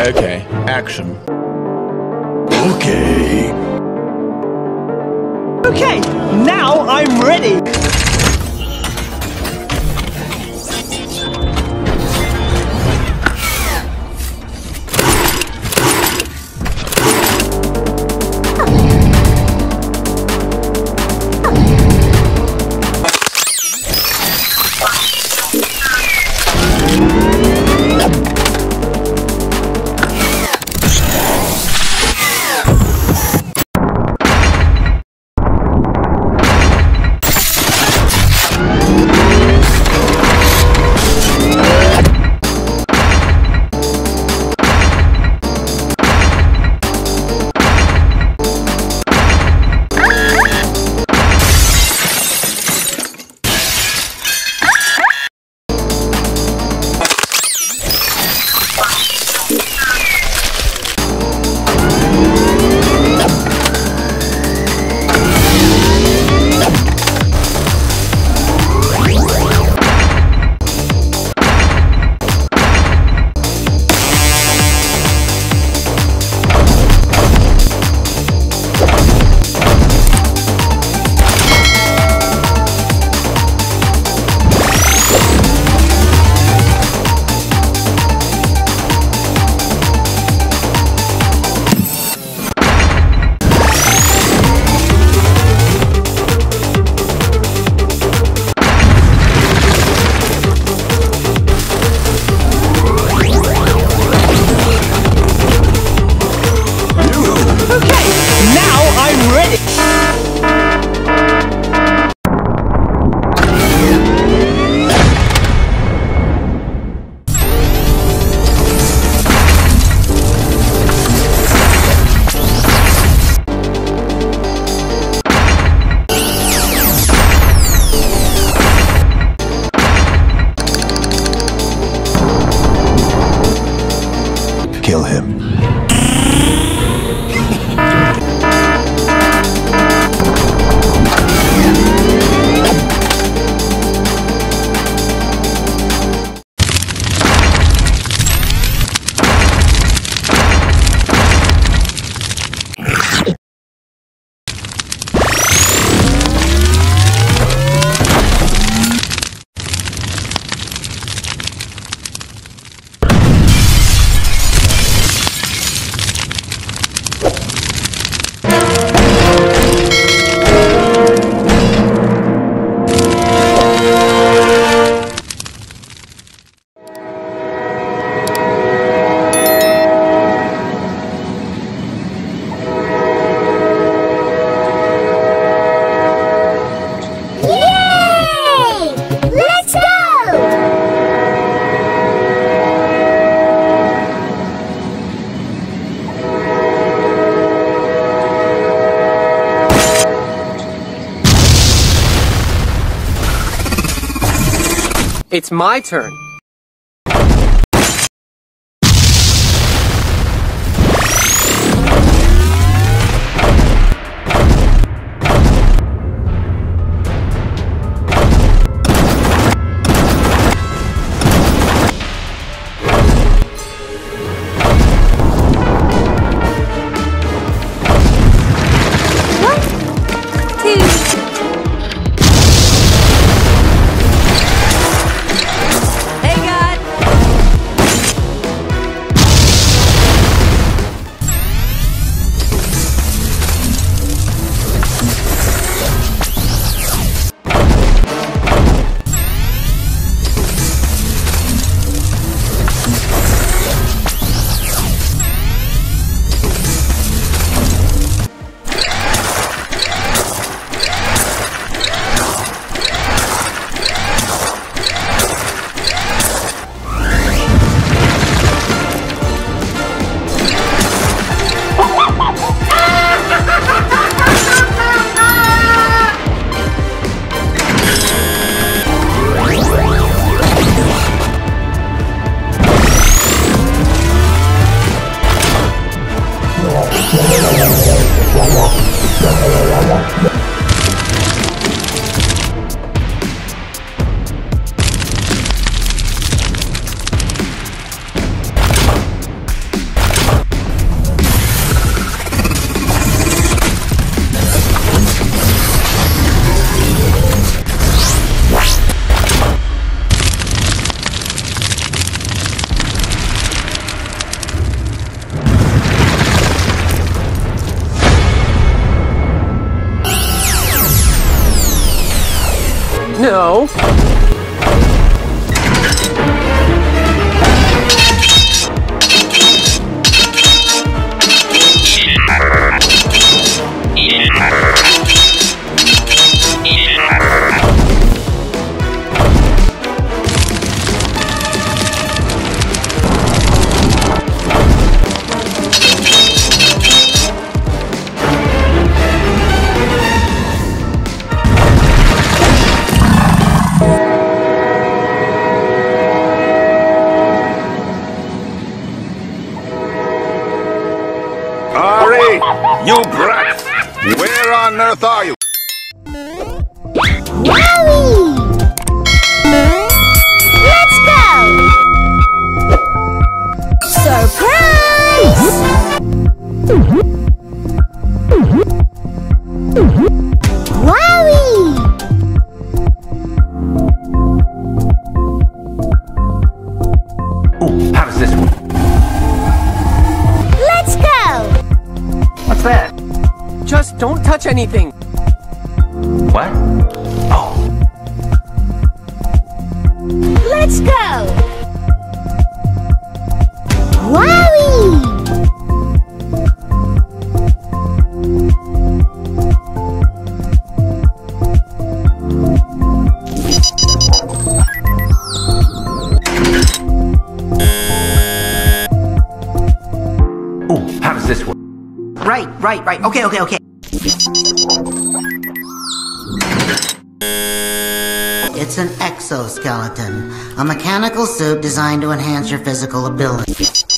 Okay, action. Okay. Okay, now I'm ready. It's my turn. Anything. What? Oh, Let's go! Wowie! ooh, how does this work? Right, right, right. Okay, okay, okay. It's an exoskeleton, a mechanical suit designed to enhance your physical ability.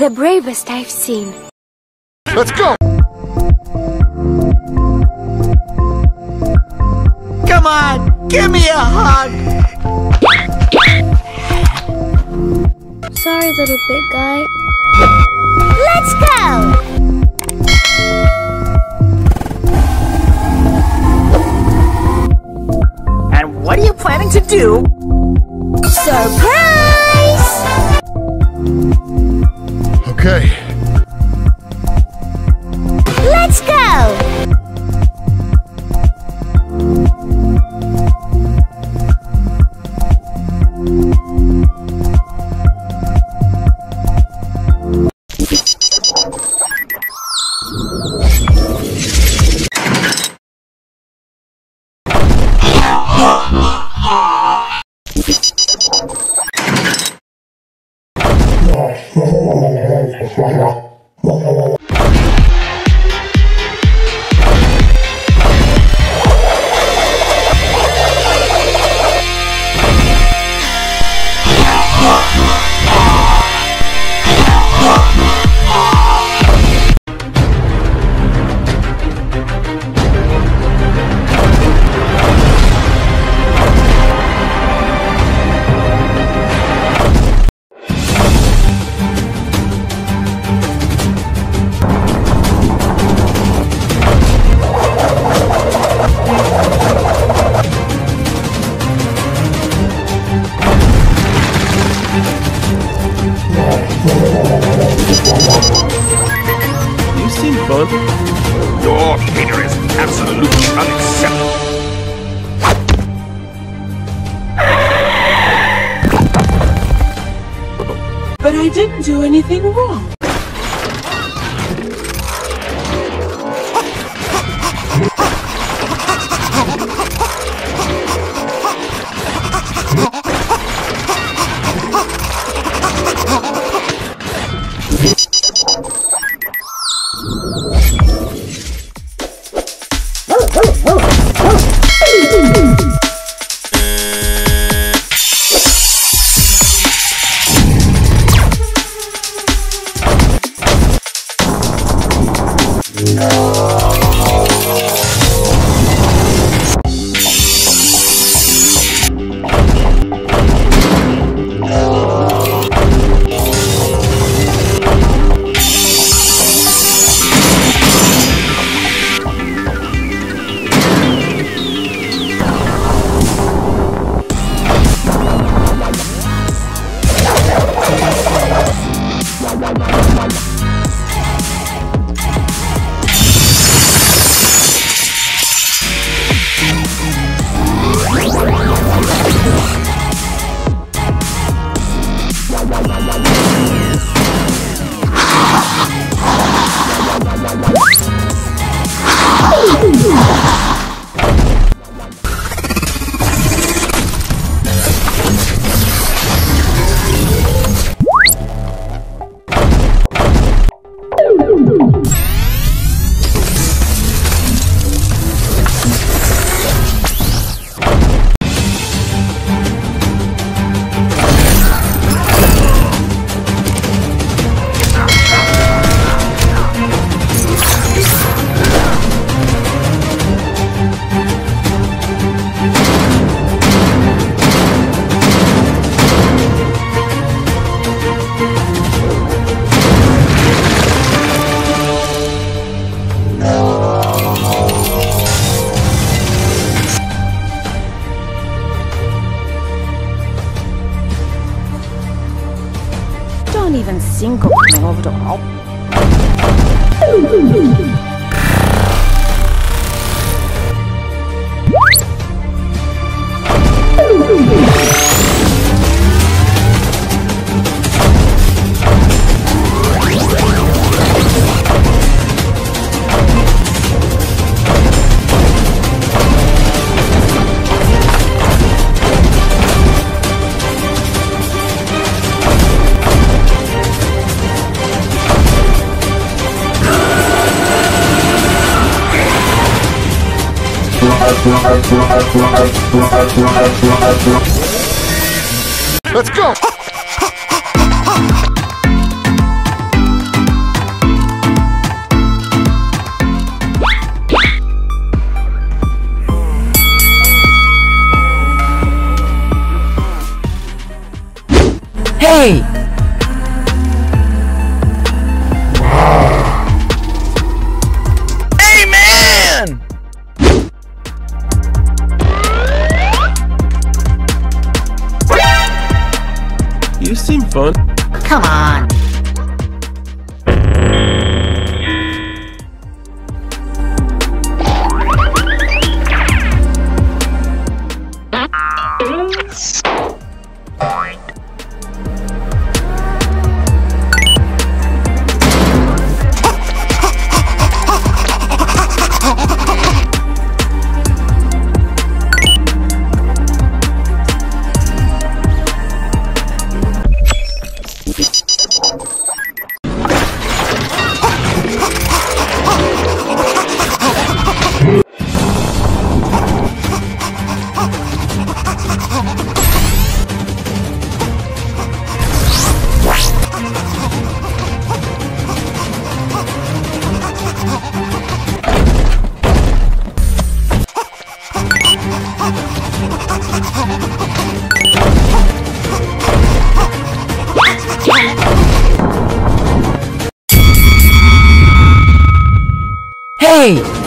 The bravest I've seen. Let's go! Come on, give me a hug. Sorry, little big guy. Let's go! And what are you planning to do? Surprise! Okay. Let's go! Even coming over to help. Let's go! Hey! Hey!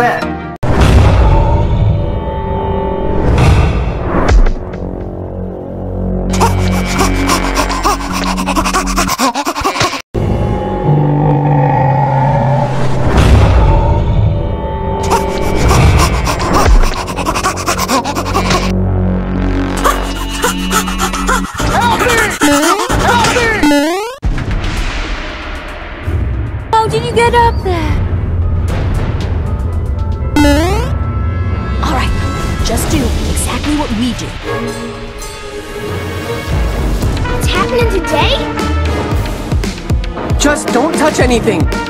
set. Don't touch anything.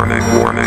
Warning, warning.